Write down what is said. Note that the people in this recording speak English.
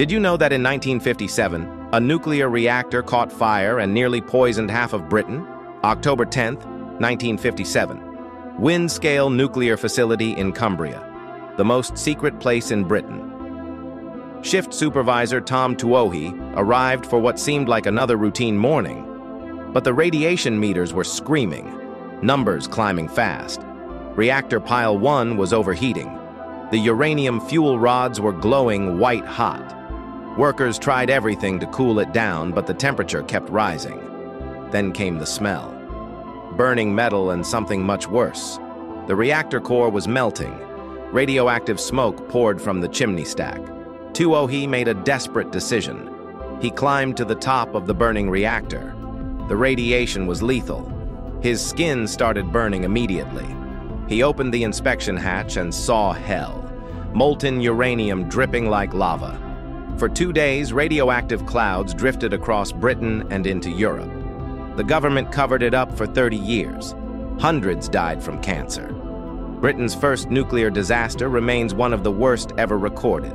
Did you know that in 1957, a nuclear reactor caught fire and nearly poisoned half of Britain? October 10, 1957. Windscale Nuclear Facility in Cumbria, the most secret place in Britain. Shift supervisor Tom Tuohy arrived for what seemed like another routine morning, but the radiation meters were screaming, numbers climbing fast. Reactor Pile 1 was overheating. The uranium fuel rods were glowing white hot. Workers tried everything to cool it down, but the temperature kept rising. Then came the smell. Burning metal and something much worse. The reactor core was melting. Radioactive smoke poured from the chimney stack. Tuohy made a desperate decision. He climbed to the top of the burning reactor. The radiation was lethal. His skin started burning immediately. He opened the inspection hatch and saw hell. Molten uranium dripping like lava. For two days, radioactive clouds drifted across Britain and into Europe. The government covered it up for 30 years. Hundreds died from cancer. Britain's first nuclear disaster remains one of the worst ever recorded.